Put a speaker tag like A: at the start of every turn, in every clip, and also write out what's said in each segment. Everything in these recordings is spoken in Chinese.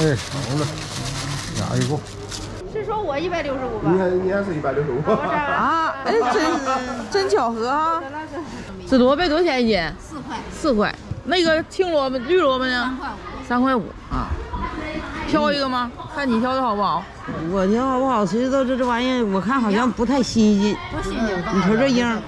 A: 哎，好了，压一个。
B: 是说我一百六十五吧？
C: 你看，你还是一百六十五。
D: 啊，哎，真真巧合啊！紫萝卜多少钱一斤？
B: 四块。
D: 四块。那个青萝卜、绿萝卜呢？
B: 三块五。
D: 三块五啊。挑一个吗？看你挑的好不好？
E: 我挑好不好？谁知道这这玩意儿？我看好像不太新鲜。
B: 不新鲜。
E: 你瞅这缨。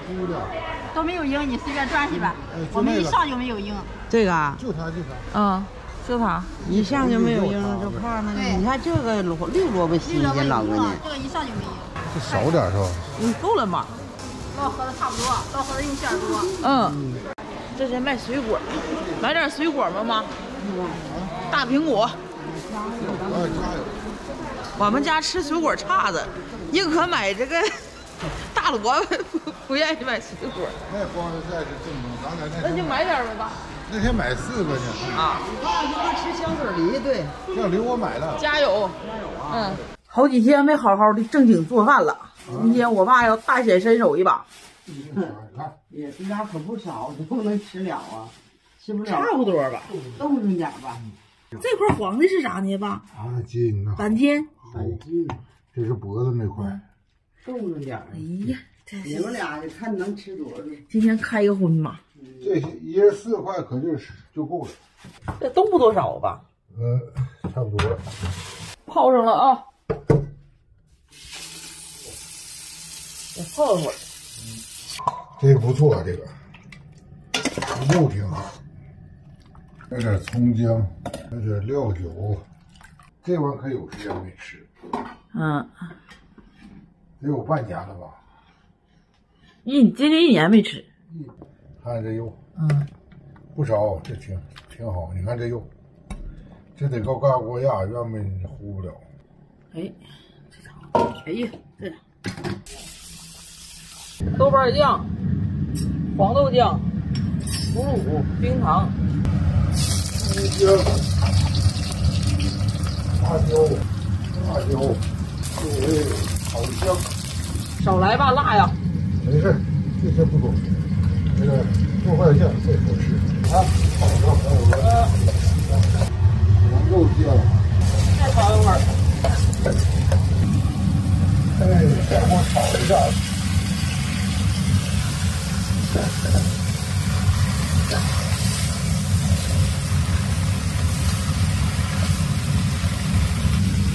B: 都没有鹰，你随便转去吧。我们一上就没有鹰。
E: 这个啊？
A: 就它，就它。
D: 嗯。就它，
E: 一上就没有缨，就怕那个。你看这个萝绿萝卜新鲜，老哥呢？
B: 这个一上就没有。
A: 这少点是吧？
D: 嗯，够了吧？
B: 老盒子差不多，老盒子用馅多。
D: 嗯。这是卖水果，买点水果吗妈？大苹果。我们家吃水果差的，宁可买这个 大萝卜，不不愿意买水果。
A: 那光菜是正宗，咱俩
D: 那。那就买点呗吧。
A: 那天买四个呢。
D: 啊。
E: 他就吃香水梨，对。
A: 香梨我买了。
D: 加油，加油啊！嗯。好几天没好好的正经做饭了，今天我爸要大显身手一把。
E: 也这家可不少，不能吃了啊，吃不了。
D: 差不多吧，
E: 冻着点吧。
D: 这块黄的是啥呢，爸？
A: 啊，筋呐。
D: 板筋。
E: 板筋。
A: 这是脖子那块。
E: 冻着点。
D: 哎呀，
E: 你们俩看能吃多少？
D: 今天开个荤吧。
A: 这一人四块，可就是就够了。
D: 这都不多少吧？
A: 嗯，差不多了。
D: 泡上了啊。再泡一会儿。
A: 这个不错，这个肉挺好。来点葱姜，来点料酒。这玩意可有时间没吃。
D: 嗯。
A: 得有半年了吧？
D: 一今年一年没吃。
A: 看这肉，嗯，不少，这挺挺好。你看这肉，这得高高锅压，要不你糊不了。
D: 哎，这啥？哎呀，这豆瓣酱、黄豆酱、腐乳、冰糖、
A: 葱姜、辣椒、辣椒，这味好香。
D: 少来吧，辣呀。
A: 没事，这些不多。这个做饭酱最好吃啊！好的，还有个黄豆酱，
D: 再炒一会儿。
A: 哎，再给我炒一下。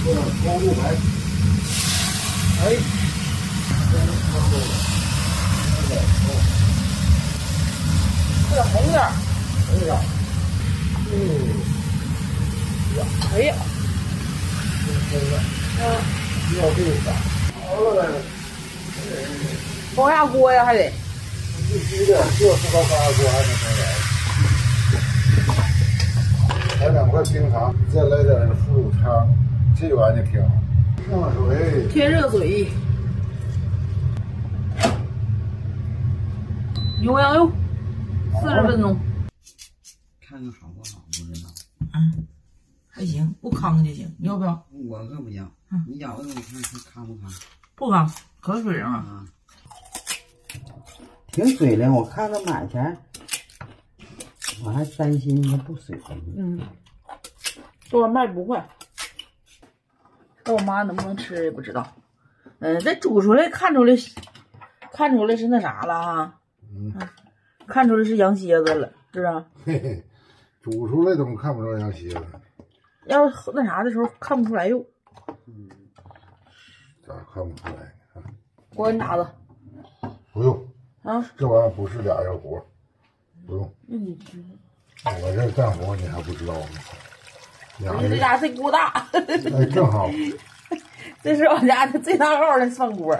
A: 做点高露白。哎，先炒好了，
D: 这红点儿。
A: 哎呀，嗯，
D: 呀，哎呀，
A: 真香了。
D: 啊，
A: 要这个好了呗。
D: 高压锅呀，还得。
A: 必须的，就是高压锅还能来。来两块冰糖，再来点腐乳汤，这玩意儿挺好。热水，
D: 添热水。牛羊肉，四十分钟。
E: 看看好不好？不知道。
D: 嗯，还行，不糠就行。你要不要？
E: 我可不要。你咬咬我看看糠不糠？
D: 不糠，可水灵了。
E: 挺水灵，我看他买前，我还担心它不水灵。
D: 嗯，这碗卖不坏，那我妈能不能吃也不知道。嗯，这煮出来看出来，看出来是那啥了哈。
A: 嗯，
D: 看出来是羊蝎子了，是不是？
A: 嘿嘿，煮出来怎么看不着羊蝎子？
D: 要那啥的时候看不出来肉。
A: 嗯，咋看不出来呢？
D: 锅你打子。
A: 不用。
D: 啊，
A: 这玩意儿不是俩人活，不用。
D: 那你
A: 我这干活你还不知道吗？
D: 你这家这锅大，
A: 哎，正好。
D: 这是我家的最大号的涮锅。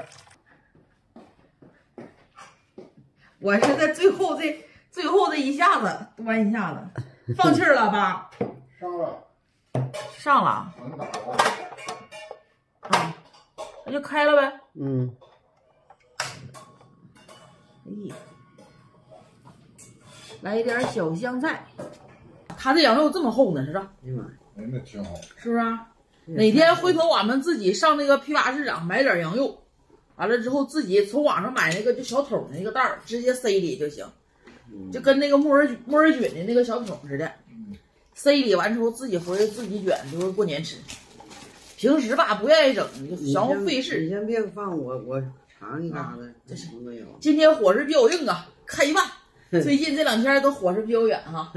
D: 我是在最后这最后这一下子端一下子，放气儿了吧？
A: 上了。
D: 上了。啊，那就开了呗。
E: 嗯。
D: 哎，来一点小香菜。他这羊肉这么厚呢，是吧？
A: 哎呀妈，哎那挺好，
D: 是不是？哪天回头我们自己上那个批发市场买点羊肉，完了之后自己从网上买那个就小桶那个袋儿，直接塞里就行，就跟那个木耳木耳菌的那个小桶似的，塞里完之后自己回来自己卷，就是过年吃。平时吧不愿意整，
E: 你
D: 然后
E: 先
D: 费事
E: 你。先别放我，我尝一嘎子，
D: 这
E: 什么都有。
D: 今天伙食比较硬啊，开饭。最近这两天都伙食比较远哈，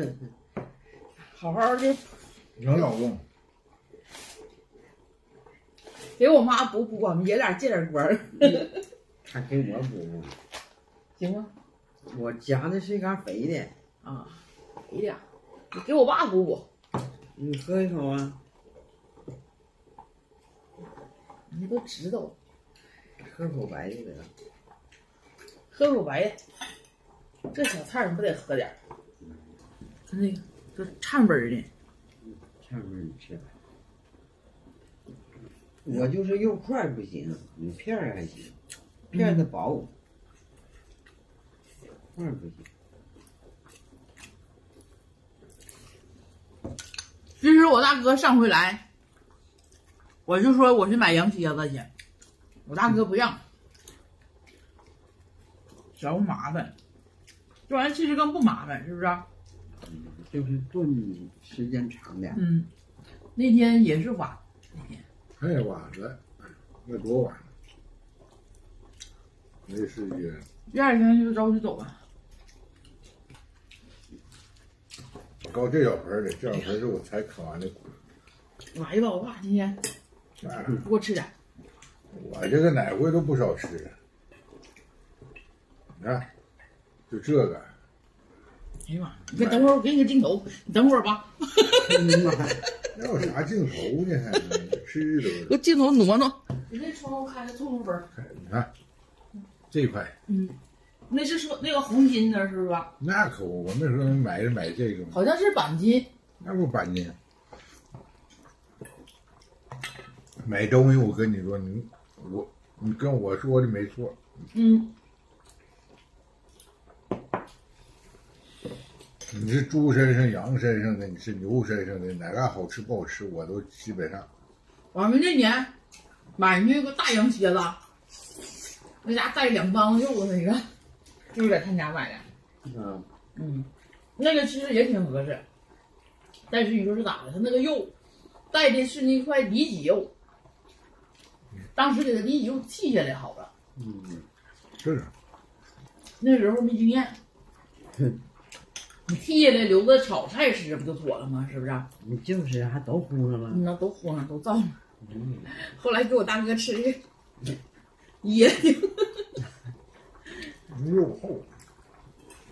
D: 好好的
A: 能咬动。
D: 给我妈补补，我们爷俩借点光儿，
E: 他给我补，
D: 行吗？
E: 我夹的是一嘎肥的，
D: 啊，肥的，你给我爸补补，
E: 你喝一口啊，
D: 你都知道，
E: 喝口白的得了。
D: 喝口白的，这小菜你不得喝点儿？它那个就颤味儿的，
E: 颤味儿你吃。我就是肉块不行，你片儿还行，片儿的薄，块儿不行。
D: 其实我大哥上回来，我就说我去买羊蝎子去，我大哥不让，嫌我麻烦。这玩意儿其实更不麻烦，是不是啊？
E: 就是炖时间长点。
D: 嗯，那天也是晚，那天
A: 太晚了，那多晚了？没时间。
D: 第二天就着急走了。
A: 搞这小盆儿的，这小盆儿是我才啃完的骨。
D: 来吧，我爸今天
A: 哎
D: 给我吃点。
A: 我这个哪回都不少吃。你看，就这个，
D: 哎呀妈！你快等会儿，我给你个镜头，你等会儿吧。
A: 那有啥镜头呢？还吃的
D: 个镜头挪挪。你那窗户开的透透风。
A: 你看这块，
D: 嗯，那是说那个红金的是吧？
A: 那可不，我那时候买买这个，
D: 好像是钣金。
A: 那不钣金。买东西，我跟你说，你我你跟我说的没错，
D: 嗯，
A: 你是猪身上、羊身上的，你是牛身上的，哪个好吃不好吃，我都基本上。
D: 我们那年买那个大羊蝎子，那家带两帮子肉的那个，就是在他家买的。
E: 嗯，
D: 嗯，那个其实也挺合适，但是你说是咋的？他那个肉带的是那块里脊肉，当时给他里脊肉剃下来好了，
E: 嗯，
A: 是，
D: 那时候没经验。你剔下来留着炒菜吃不就妥了吗？是不是？
E: 你就是还都糊上了。
D: 那都慌了，都造了。
E: 嗯，
D: 后来给我大哥吃的噎的。
A: 肉厚，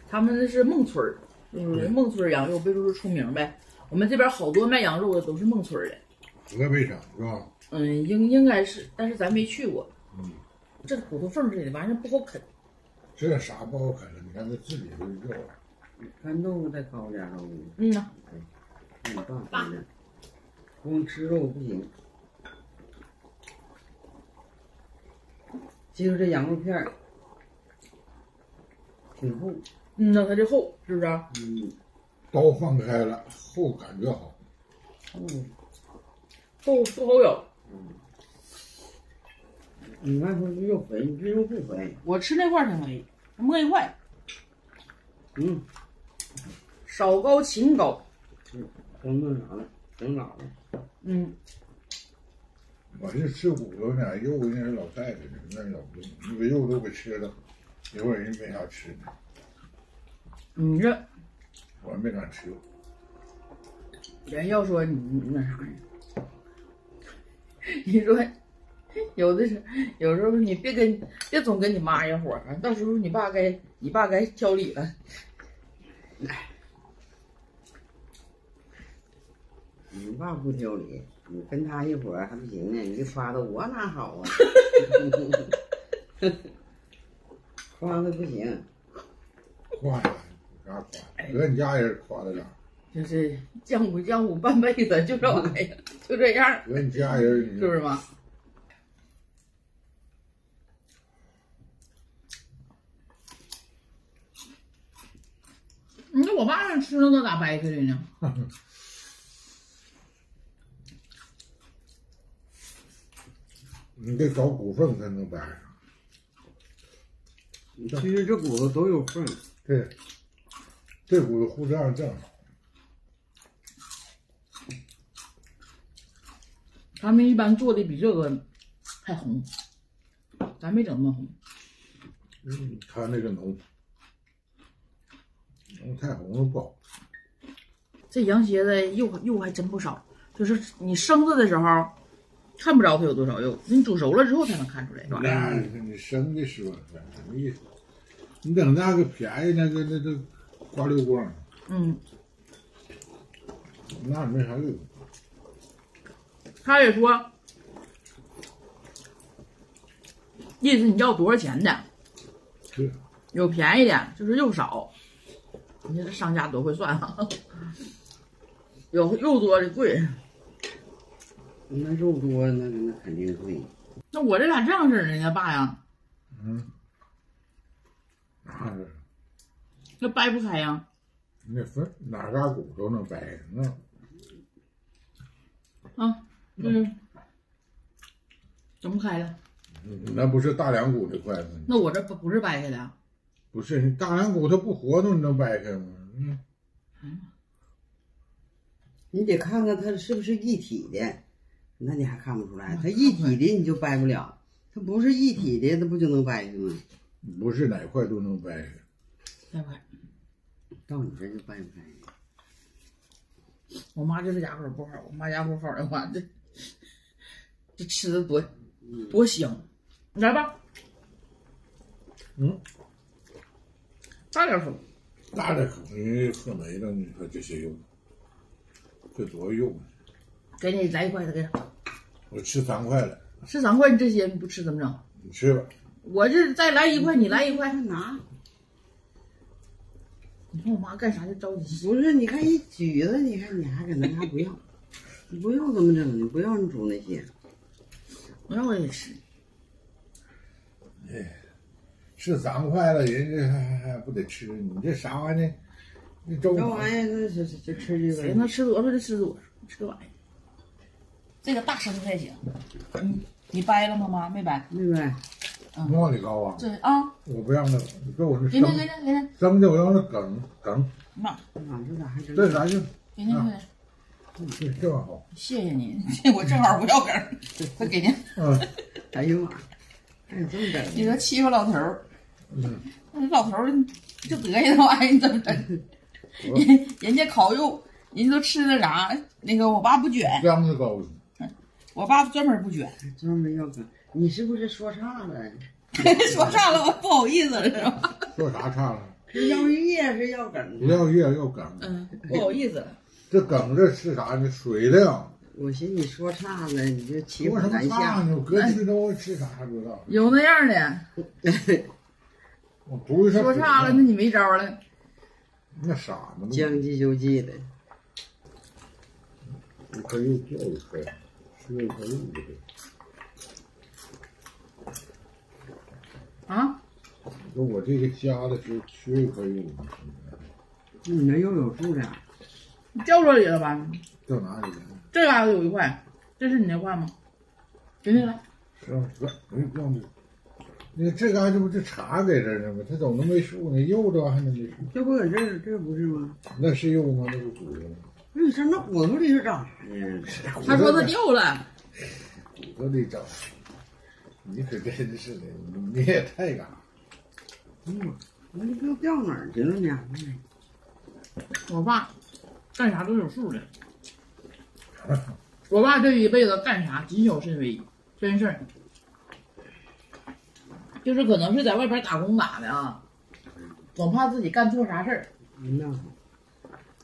D: 他们那是孟村儿，就是孟村羊肉不就是出名呗。我们这边好多卖羊肉的都是孟村儿的，
A: 河北省是吧？
D: 嗯，应应该是，但是咱没去过。
A: 嗯，
D: 这骨头缝儿似的，完事儿不好啃。
A: 这啥不好啃了？你看这自己的肉，
E: 干豆腐再烤点
D: 嗯呐，
E: 很棒，真的。光吃肉不行。其实这羊肉片儿挺厚，
D: 嗯呐，它这厚是不是？
E: 嗯，
A: 刀放开了，厚感觉好。
E: 嗯。
D: 厚不好咬。
E: 你外头是肉肥，你这肉不肥。
D: 我吃那块儿挺肥，摸一块，
E: 嗯，
D: 少高情高。
E: 整那啥了，整哪了。
D: 嗯，
A: 我是吃骨头呢，肉那是老太太的，那老不动，你把肉都给吃了，一会儿人没啥吃的，
D: 你这
A: 我没敢吃。
D: 人要说你你那啥呢？你说有的是，有时候你别跟别总跟你妈一伙儿，到时候你爸该你爸该挑理了。
E: 你爸不挑理，你跟他一伙儿还不行呢，你这夸的我哪好啊？夸的不行，
A: 夸啥？有啥夸？搁你家人夸的啥？
D: 就是江湖江湖半辈子，就这玩意儿，就这样儿，
A: 搁你家人，
D: 是不是嘛？你说我爸那吃那都咋掰开的呢？
A: 你得找骨缝才能掰上
E: 其实这骨头都有缝
A: 这这骨头互这样正好
D: 他们一般做的比这个还红咱没整那么红。
A: 嗯他那个浓太红了不好
D: 这羊蝎子肉肉还真不少就是你生着的时候看不着它有多少肉，你煮熟了之后才能看出来，是吧？
A: 那你生的时候什么意思？你等那个便宜那个那个刮溜光，
D: 嗯，
A: 那没啥用。
D: 他也说，意思你要多少钱的，
A: 是，
D: 有便宜的，就是肉少。你看这商家多会算啊！有肉多的贵。
E: 那肉多，那那肯定贵。
D: 那我这咋这样式儿呢？那爸呀，
A: 嗯，那是
D: 那掰不开呀。
A: 那分哪嘎骨都能掰那
D: 啊，嗯，怎么开的？
A: 那不是大梁骨的筷子，
D: 那我这不不是掰开的啊，
A: 不是你大梁骨它不活动，你能掰开吗？嗯，
E: 你得看看它是不是一体的，那你还看不出来。它一体的你就掰不了，它不是一体的，它不就能掰开吗？
A: 不是哪块都能掰开。
D: 掰不开。
E: 到你这就掰不开。
D: 我妈这个牙口不好，我妈牙口好的话，这这吃的多多香。来吧，
A: 嗯，
D: 大点口。
A: 大点口，你喝没了，你说这些肉，这多肉啊！
D: 给你来一块的，给他
A: 我吃三块了，
D: 吃三块，你这些你不吃怎么整？
A: 你吃吧。
D: 我这再来一块，你来一块。
E: 拿
D: 你看我妈干啥就着急。
E: 不是？你看一举子，你看你还搁那还不要？你不要怎么整？你不要你煮那些。
D: 我让我也吃。
A: 吃三块了，人家还还还不得吃？你这啥玩意儿？你粥
E: 这玩意儿那是就吃这
D: 谁
E: 个。
D: 能吃多少就吃多少，吃这玩意儿。这个大生菜行。嗯，你掰了吗，妈？没掰。
E: 明白？
A: 磨的高啊！
D: 这啊，
A: 我不让他，你给我那生
D: 给你给你给你，
A: 生的，我让他梗梗，
D: 妈，
E: 啊，这咋还真？
A: 这啥用？
D: 给你给你。
A: 这这玩好。
D: 谢谢你，我正好不要梗儿，再给您。
A: 嗯
E: 哎呦妈！还有这么整
D: 你说欺负老头儿，
A: 嗯，
D: 那老头儿就得意那玩意儿，你怎么整？人人家烤肉，人家都吃那啥，那个我爸不卷，
A: 秧子高，
D: 我爸专门不卷。
E: 专门要梗。你是不是说岔了？
D: 说岔了，我不好意思了，是吧？
A: 说啥差了？
E: 是要叶是要梗？
A: 要叶要梗，
D: 嗯，不好意思了。
A: 这梗这是啥呢？水量。
E: 我寻思你说岔了，你就骑虎
A: 说什么
E: 难下。
A: 我搁去都吃啥不知道。
D: 有那样的，
A: 我不是
D: 说差了，那你没招了。
A: 那傻子呢？
E: 将计就计的，
A: 一块肉掉一块，吃一块肉就对。
D: 啊，
A: 那我这个加的是缺一块肉，
E: 你那又有数量。
D: 掉这里了吧？
A: 掉哪里了？
D: 这嘎达有一块，这是你那块吗？给你了，
A: 是吧？是吧？没用的。那这嘎这不这茶在这儿呢吗？它怎么能没数呢？肉这玩意还能没数？
E: 这不搁这儿，这不是吗？
A: 那是肉吗？那不骨头吗？
E: 你上那骨头里是长啥呀？
D: 他说他掉了，
A: 骨头里长。你可真是的，你也太嘎。
E: 嗯，那你都掉哪儿去了呢？
D: 我爸干啥都有数的。我爸这一辈子干啥谨小慎微，真事儿。就是可能是在外边打工打的啊，总怕自己干错啥事儿，
E: 嗯呐，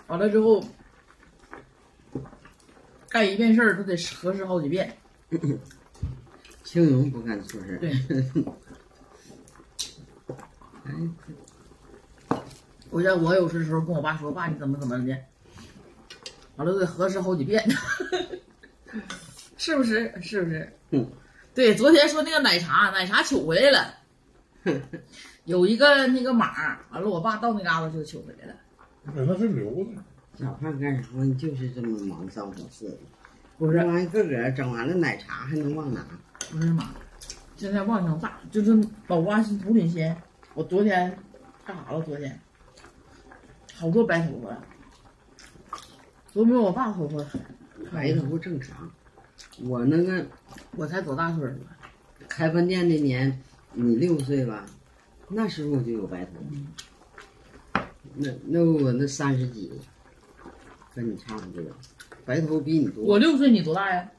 D: 完了之后干一遍事儿，他得核实好几遍。
E: 青龙不干错事儿。
D: 对，
E: 哎，
D: 我像我有时候跟我爸说，爸你怎么怎么的，完了都得核实好几遍，是不是？是不是？
E: 嗯。
D: 对，昨天说那个奶茶，奶茶取回来了，有一个那个码，完了我爸到那嘎达就取回来了。
A: 那是留的。
E: 小胖干啥？你就是这么忙丧好事的。
D: 不
E: 这玩意儿自个儿整完了奶茶还能忘拿？
D: 不是妈，现在忘性大，就是老挖心土里心。我昨天干啥了？昨天好多白头发，都没有我爸头发
E: 白头发正常，我那个
D: 我才多大岁数啊？
E: 开饭店那年，你六岁吧？那时候我就有白头发。那那我那三十几，跟你差不多，白头比你多。
D: 我六岁，你多大呀？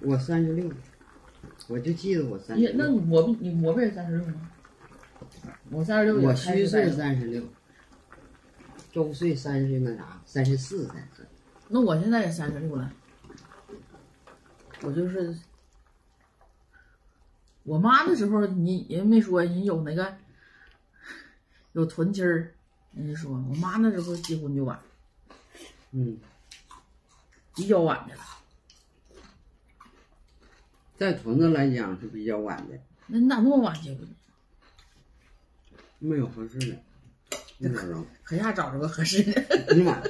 E: 我三十六，我就记得我三十
D: 那，我不你我不也三十六吗？我三十六，
E: 我虚岁三十六，周岁三十那啥，三十四才是。
D: 那我现在也三十六了，我就是我妈那时候，你人没说你有那个有臀肌儿，人家说我妈那时候结婚就晚，
E: 嗯，
D: 比较晚的了。
E: 在屯子来讲是比较晚的，
D: 那你咋那么晚结婚？
E: 没有合适的，没找着。
D: 可下找着个合适的？
E: 哎呀妈，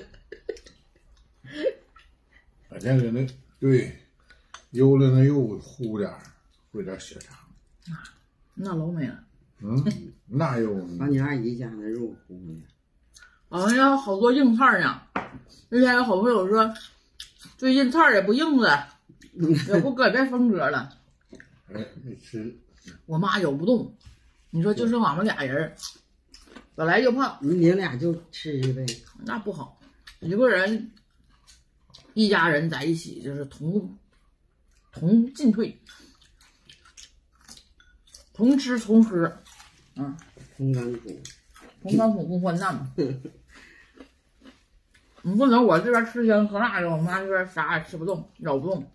A: 反正给那对，悠了那肉呼点儿，会点血肠。
D: 那老美了。
A: 嗯，那肉
E: 把你二姨家那肉呼的。
D: 好像要好多硬菜儿呢。之前有好朋友说，最近菜儿也不硬了，也不改变风格了。
A: 哎，没吃，
D: 我妈咬不动，你说就剩俺们俩人，本来就胖，
E: 你你俩就吃呗。
D: 那不好。一个人，一家人在一起就是同同进退，同吃同喝，嗯，
E: 同甘苦，
D: 同甘苦共患难嘛。你不能我这边吃香喝辣的，我妈这边啥也吃不动，咬不动。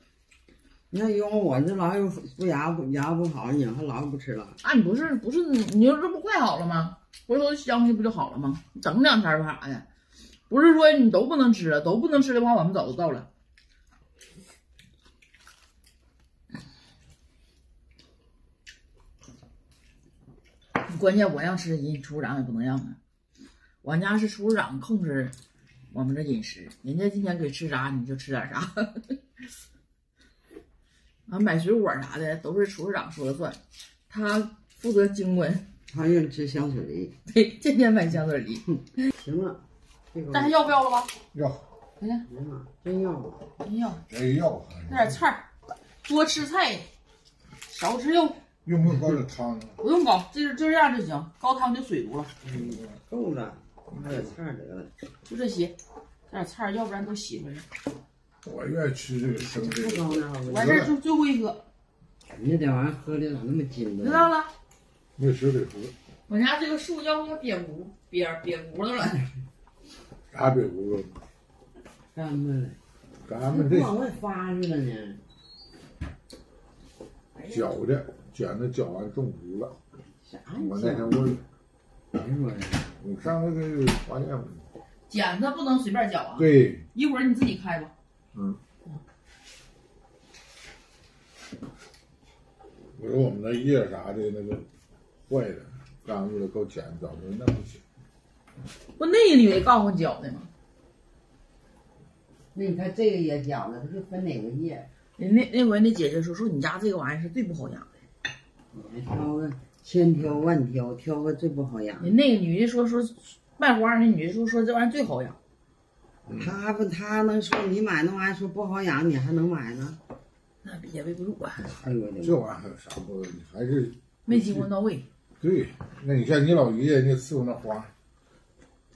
E: 那因为我这老有不牙不牙不好，你还老不吃了。
D: 啊，你不是不是，你说这不快好了吗？回头香气不就好了吗？你等两天儿干啥呀？不是说你都不能吃了，都不能吃的话，我们早就到了。关键我让吃，人厨师长也不能让啊。我家是厨师长控制我们这饮食，人家今天给吃啥你就吃点啥。啊，买水果啥的都是厨师长说了算，他负责经文。
E: 他愿意吃香水梨。
D: 对，天天买香水梨。
E: 行了，这个
D: 大家要不要了吧？
A: 要，
D: 来来，
E: 哎呀妈，真要啊！
D: 真要，
A: 哎要，
D: 带点菜儿，多吃菜，少吃肉，
A: 用不用搞点汤啊？
D: 不用搞，这就这样就行，高汤就水足了，
E: 嗯，够了，还点菜得了。
D: 就这些，加点菜，要不然都稀巴了。
A: 我愿意吃这个生
E: 不
A: 的。
E: 高呢，
D: 完事儿就最后一个，
E: 你那点玩意儿喝的咋那么精呢？
D: 知道了。
A: 没吃得喝，
D: 我家这个树要要瘪骨，瘪瘪骨头了。
A: 啥别胡说，
E: 干巴了，
A: 咱们这
E: 往外发去了呢。
A: 搅的卷子搅完中毒了。
E: 啥
A: 我那天问了，
E: 别说了，
A: 你上那个花店，
D: 剪子不能随便剪啊，
A: 对，
D: 一会儿你自己开吧。
A: 嗯。我说我们那叶啥的那个坏了，刚用了够剪子，我说那不行。
D: 不，那个女的告诉我绞的吗？
E: 那你看这个也讲了，它是分哪个叶，
D: 人那那回那姐姐说说你家这个玩意儿是最不好养的。
E: 你还挑个千挑万挑，挑个最不好养。
D: 人那个女的说说卖花那女的说说这玩意儿最好养。
E: 他不，他能说你买那玩意儿说不好养，你还能买呢？
D: 那也喂不住啊，
E: 哎呦我的
A: 这！玩意儿还有啥不？你还是
D: 没经过到位。
A: 对。那你像你老爷爷那伺候那花，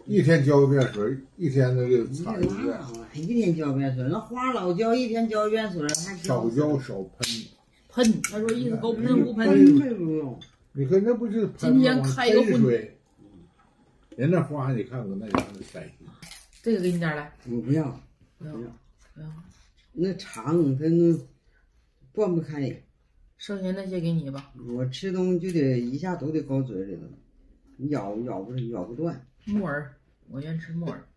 A: 一天浇一遍水，一天那个
E: 你
A: 擦一遍，
E: 一天浇一遍水，那花老浇一天浇一遍水，还
A: 少浇少喷。
D: 喷，他说意思够喷不喷？
E: 喷对不用。
A: 你看那不是喷
D: 今天
A: 吗
D: 开个荤
A: 喷水，人那花你看看那家伙塞心，
D: 这个给你点儿来，
E: 我不要，
D: 不要。
E: 不要，那长它那断不开，
D: 剩下那些给你吧。
E: 我吃东西就得一下都得搁嘴里头，你咬咬不咬不断。
D: 木耳，我愿吃木耳，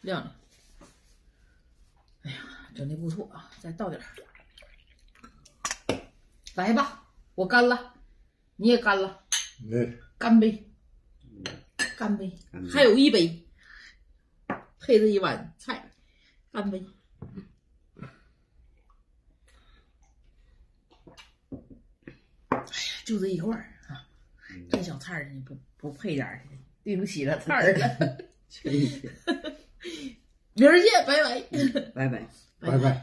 D: 亮亮。哎呀，整的不错啊，再倒点儿。来吧，我干了，你也干了，
A: 那
D: 干杯，干杯，还有一杯，配着一碗菜，干杯。哎呀，就这一块儿啊，这小菜儿你不不配点儿，对不起了菜儿了。明儿见，拜拜。
E: 拜拜。
A: 拜拜。